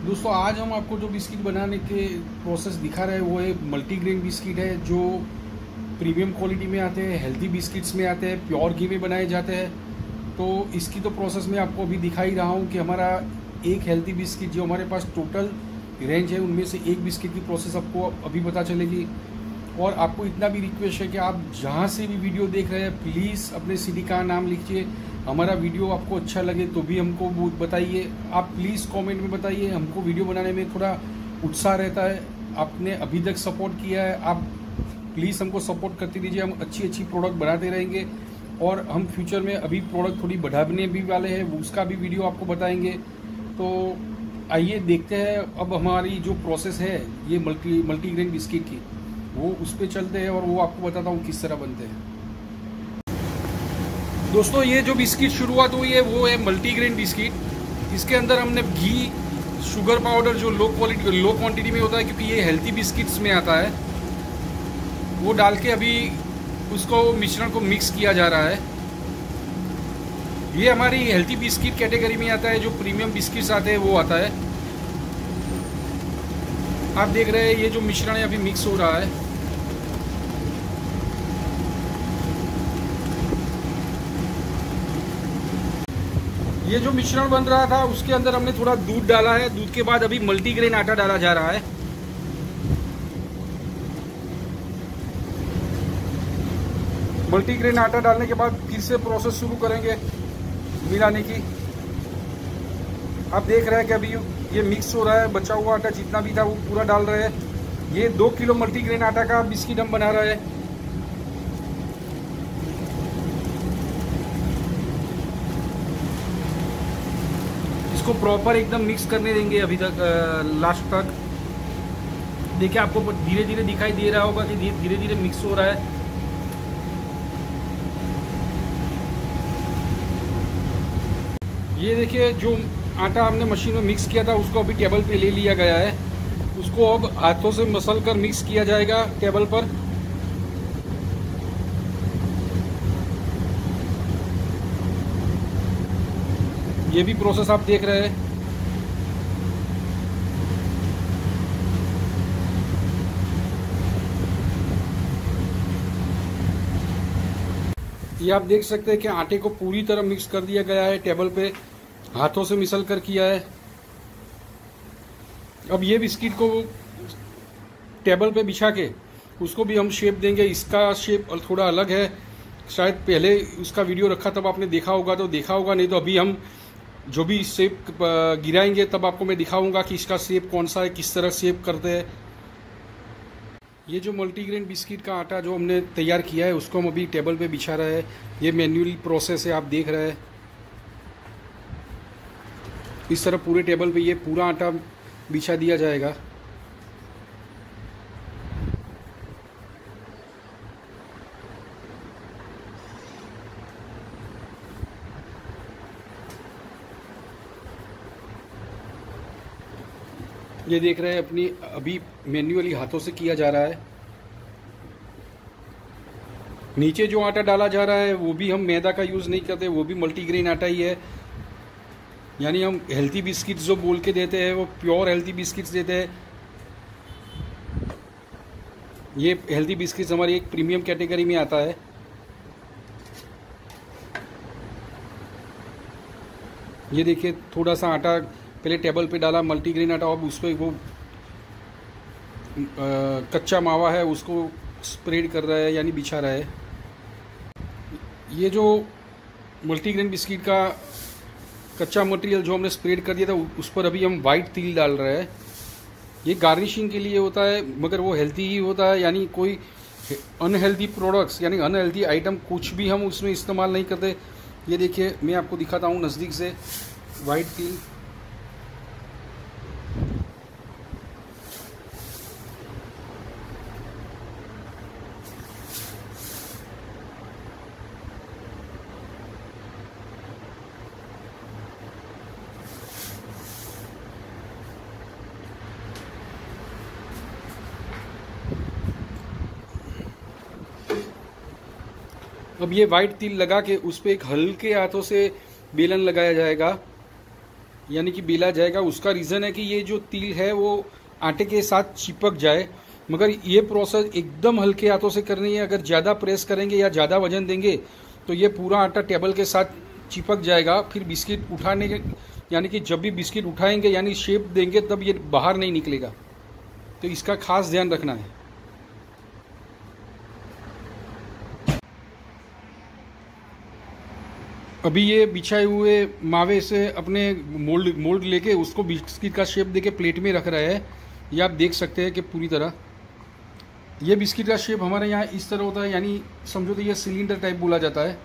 दोस्तों, आज हम आपको जो बिस्किट बनाने के प्रोसेस दिखा रहे हैं, वो एक मल्टीग्रेन बिस्किट है, जो प्रीमियम क्वालिटी में आते हैं हेल्दी बिस्किट्स में आते हैं प्योर घी में बनाए जाते हैं। तो इसकी तो प्रोसेस मैं आपको अभी दिखा ही रहा हूँ कि हमारा एक हेल्दी बिस्किट जो हमारे पास टोटल रेंज है, उनमें से एक बिस्किट की प्रोसेस आपको अभी पता चलेगी। और आपको इतना भी रिक्वेस्ट है कि आप जहाँ से भी वीडियो देख रहे हैं प्लीज़ अपने सिटी का नाम लिखिए। हमारा वीडियो आपको अच्छा लगे तो भी हमको बताइए। आप प्लीज़ कमेंट में बताइए। हमको वीडियो बनाने में थोड़ा उत्साह रहता है। आपने अभी तक सपोर्ट किया है। आप प्लीज़ हमको सपोर्ट करते दीजिए हम अच्छी अच्छी प्रोडक्ट बनाते रहेंगे और हम फ्यूचर में अभी प्रोडक्ट थोड़ी बढ़ाने भी वाले हैं। उसका भी वीडियो आपको बताएँगे। तो आइए देखते हैं। अब हमारी जो प्रोसेस है, ये मल्टी मल्टीग्रेन बिस्किट की, वो उस पर चलते हैं और वो आपको बताता हूँ किस तरह बनते हैं। दोस्तों, ये जो बिस्किट शुरुआत हुई है, वो है मल्टीग्रेन बिस्किट। इसके अंदर हमने घी शुगर पाउडर जो लो क्वालिटी लो क्वांटिटी में होता है, क्योंकि ये हेल्थी बिस्किट्स में आता है, वो डाल के अभी उसको, मिश्रण को मिक्स किया जा रहा है। ये हमारी हेल्थी बिस्किट कैटेगरी में आता है, जो प्रीमियम बिस्किट्स आते हैं, वो आता है। आप देख रहे हैं, ये जो मिश्रण है, अभी मिक्स हो रहा है। ये जो मिश्रण बन रहा था, उसके अंदर हमने थोड़ा दूध डाला है। दूध के बाद अभी मल्टीग्रेन आटा डाला जा रहा है। मल्टीग्रेन आटा डालने के बाद फिर से प्रोसेस शुरू करेंगे मिलाने की। आप देख रहे हैं कि अभी ये मिक्स हो रहा है, बचा हुआ आटा जितना भी था वो पूरा डाल रहे हैं। ये दो किलो मल्टीग्रेन आटा का बिस्किट हम बना रहे हैं। इसको प्रॉपर एकदम मिक्स करने देंगे अभी तक लास्ट तक। देखिए, आपको धीरे धीरे दिखाई दे रहा होगा कि धीरे धीरे मिक्स हो रहा है। ये देखिए, जो आटा हमने मशीन में मिक्स किया था, उसको अभी टेबल पे ले लिया गया है। उसको अब हाथों से मसल कर मिक्स किया जाएगा टेबल पर। ये भी प्रोसेस आप देख रहे हैं। ये आप देख सकते हैं कि आटे को पूरी तरह मिक्स कर दिया गया है टेबल पे हाथों से मिसल कर किया है। अब ये बिस्किट को टेबल पे बिछा के उसको भी हम शेप देंगे। इसका शेप थोड़ा अलग है। शायद पहले उसका वीडियो रखा तब आपने देखा होगा तो देखा होगा, नहीं तो अभी हम जो भी सेप गिराएँगे, तब आपको मैं दिखाऊँगा कि इसका सेप कौन सा है, किस तरह सेप करते हैं। ये जो मल्टीग्रेन बिस्किट का आटा जो हमने तैयार किया है, उसको हम अभी टेबल पे बिछा रहे हैं। ये मैन्युअल प्रोसेस है, आप देख रहे हैं। इस तरह पूरे टेबल पे ये पूरा आटा बिछा दिया जाएगा। ये देख रहे हैं, अपनी, अभी मैन्युअली हाथों से किया जा रहा है। नीचे जो आटा डाला जा रहा है, वो भी हम मैदा का यूज़ नहीं करते, वो भी मल्टीग्रेन आटा ही है। यानी हम हेल्थी बिस्किट्स जो बोल के देते हैं, वो प्योर हेल्थी बिस्किट्स देते हैं। ये हेल्थी बिस्किट्स हमारी एक प्रीमियम कैटेगरी में आता है। ये देखिए, थोड़ा सा आटा पहले टेबल पे डाला मल्टीग्रेन आटा अब उस पर वो कच्चा मावा है, उसको स्प्रेड कर रहा है, यानी बिछा रहा है। ये जो मल्टीग्रेन बिस्किट का कच्चा मटेरियल जो हमने स्प्रेड कर दिया था उस पर अभी हम वाइट तिल डाल रहे हैं। ये गार्निशिंग के लिए होता है, मगर वो हेल्थी ही होता है, यानी कोई अनहेल्दी प्रोडक्ट्स यानी अनहेल्दी आइटम कुछ भी हम उसमें इस्तेमाल नहीं करते। ये देखिए, मैं आपको दिखाता हूँ नज़दीक से वाइट तिल। अब ये वाइट तिल लगा के उस पर एक हल्के हाथों से बेलन लगाया जाएगा। यानी कि बेला जाएगा। उसका रीज़न है कि ये जो तिल है, वो आटे के साथ चिपक जाए। मगर ये प्रोसेस एकदम हल्के हाथों से करनी है। अगर ज़्यादा प्रेस करेंगे या ज़्यादा वज़न देंगे तो ये पूरा आटा टेबल के साथ चिपक जाएगा। फिर बिस्किट उठाने के, यानी कि जब भी बिस्किट उठाएँगे, यानी शेप देंगे, तब ये बाहर नहीं निकलेगा। तो इसका खास ध्यान रखना है। अभी ये बिछाए हुए मावे से अपने मोल्ड मोल्ड लेके उसको बिस्किट का शेप देके प्लेट में रख रहा है। ये आप देख सकते हैं कि पूरी तरह। ये बिस्किट का शेप हमारे यहाँ इस तरह होता है, यानी समझो तो ये सिलेंडर टाइप बोला जाता है।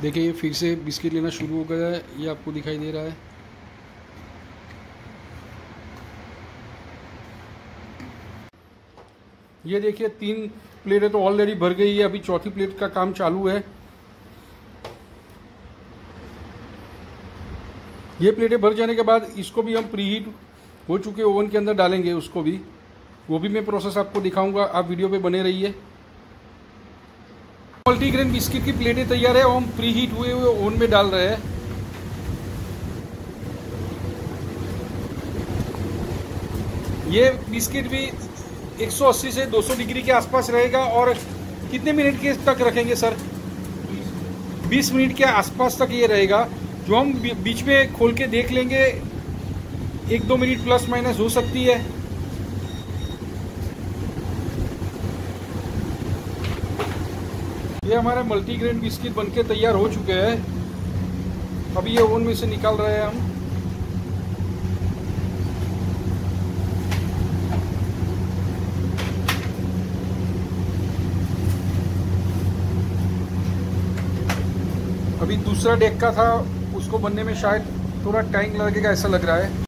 देखिए, ये फिर से बिस्किट लेना शुरू हो गया है। ये आपको दिखाई दे रहा है। ये देखिए, तीन प्लेटें तो ऑलरेडी भर गई है। अभी चौथी प्लेट का काम चालू है। ये प्लेटें भर जाने के बाद इसको भी हम प्रीहीट हो चुके ओवन के अंदर डालेंगे उसको भी। वो भी मैं प्रोसेस आपको दिखाऊँगा। आप वीडियो पे बने रहिए। मल्टीग्रेन बिस्किट की प्लेटें तैयार है और हम प्री हीट हुए हुए ओवन में डाल रहे हैं। ये बिस्किट भी 180 से 200 डिग्री के आसपास रहेगा और कितने मिनट के तक रखेंगे सर? 20 मिनट के आसपास तक ये रहेगा। जो हम बीच में खोल के देख लेंगे, एक दो मिनट प्लस माइनस हो सकती है। ये हमारे मल्टीग्रेन बिस्किट बनके तैयार हो चुके हैं। अभी ये ओवन में से निकाल रहे हैं हम। अभी दूसरा डेक का था, उसको बनने में शायद थोड़ा टाइम लगेगा, ऐसा लग रहा है।